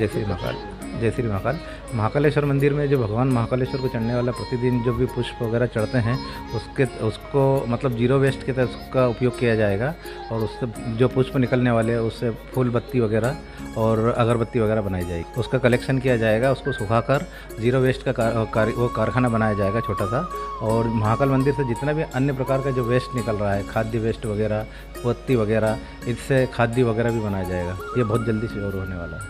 जय श्री महाकाल जय श्री महाकाल। महाकालेश्वर मंदिर में जो भगवान महाकालेश्वर को चढ़ने वाला प्रतिदिन जो भी पुष्प वगैरह चढ़ते हैं उसके उसको मतलब ज़ीरो वेस्ट के तरह उसका उपयोग किया जाएगा और उससे जो पुष्प निकलने वाले हैं उससे फूल बत्ती वगैरह और अगरबत्ती वगैरह बनाई जाएगी। उसका कलेक्शन किया जाएगा उसको सुखाकर ज़ीरो वेस्ट का कार, वो कारखाना बनाया जाएगा छोटा सा। और महाकाल मंदिर से जितना भी अन्य प्रकार का जो वेस्ट निकल रहा है खाद्य वेस्ट वगैरह पत्ती वगैरह इससे खाद्य वगैरह भी बनाया जाएगा। ये बहुत जल्दी शुरू होने वाला है।